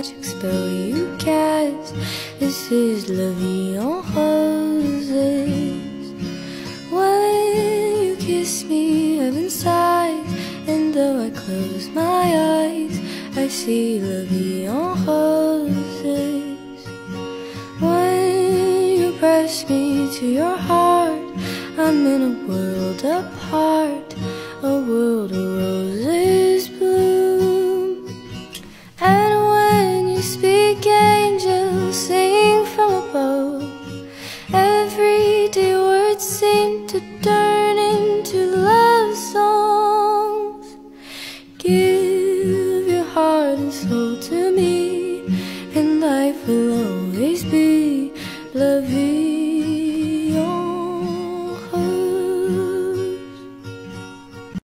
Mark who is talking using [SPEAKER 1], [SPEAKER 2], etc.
[SPEAKER 1] magic spell you cast. This is lovey on roses. When you kiss me, heaven sighs, and though I close my eyes, I see lovey on roses. When you press me to your heart, I'm in a world apart. Give your heart and soul to me, and life will always be.